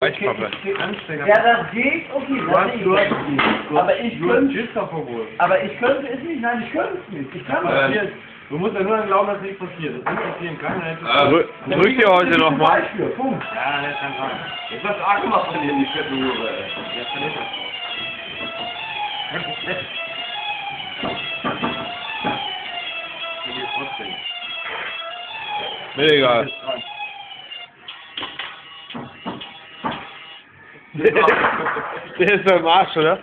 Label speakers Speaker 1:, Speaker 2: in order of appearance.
Speaker 1: Weichpappe.
Speaker 2: Ja, das geht, okay, das ich.
Speaker 3: Du hast es nicht. Du
Speaker 2: Aber
Speaker 3: hast-
Speaker 2: ich könnte-. Aber ich könnte es nicht, nein, ich könnte es nicht. Ich kann
Speaker 3: Was
Speaker 2: es
Speaker 3: passiert? Du musst ja nur an glauben, dass nichts passiert. Das nicht passieren kann. dann hättest du-
Speaker 1: Drü drückt ihr heute nochmal?
Speaker 3: Ja, das kann sein. Jetzt hast du arg gemacht von dir in die fette Hure, ey. Jetzt verliert das trotzdem.
Speaker 1: Mir egal. Det er så mye.